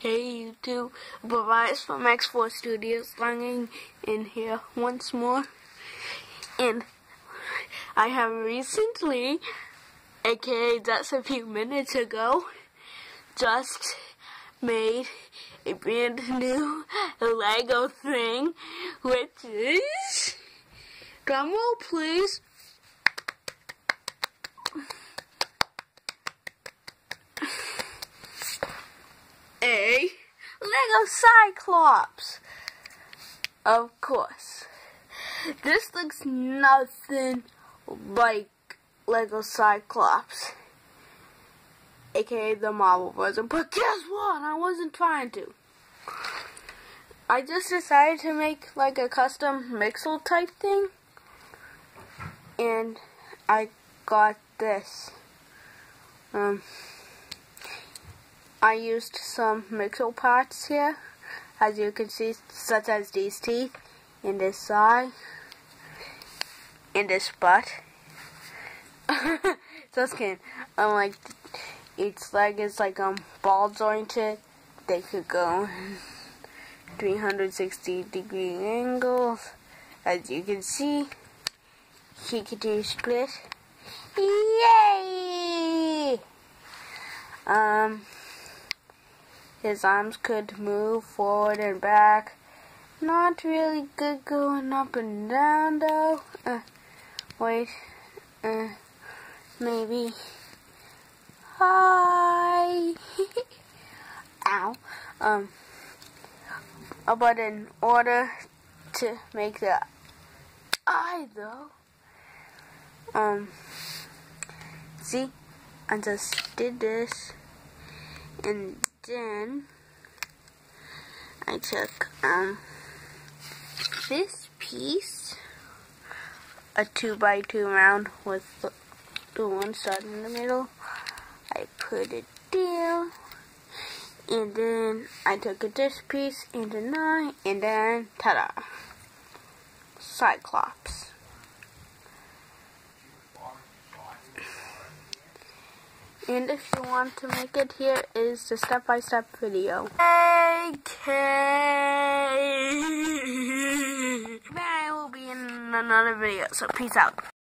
Hey YouTube, Barias from X-Force Studioz logging in here once more. And I have recently, aka just a few minutes ago, just made a brand new Lego thing, which is, drumroll please, a Lego Cyclops. Of course. This looks nothing like Lego Cyclops. AKA the Marvel version. But guess what? I wasn't trying to. I just decided to make like a custom Mixel type thing. And I got this. Um I used some Mixel parts here, as you can see, such as these teeth, in this eye, in this butt. Just kidding. Um, like, each leg is like um ball jointed. They could go 360 degree angles, as you can see. He could do split. Yay! Um. His arms could move forward and back. Not really good going up and down though. Uh, wait. Uh, maybe. Hi. Ow. Um. But in order to make the eye though, um, see, I just did this and then I took um this piece, a two by two round with the, the one side in the middle. I put it down. and then I took this piece and a nine, and then ta-da, Cyclops. And if you want to make it, here is the step-by-step -step video. Okay. I will be in another video, so peace out.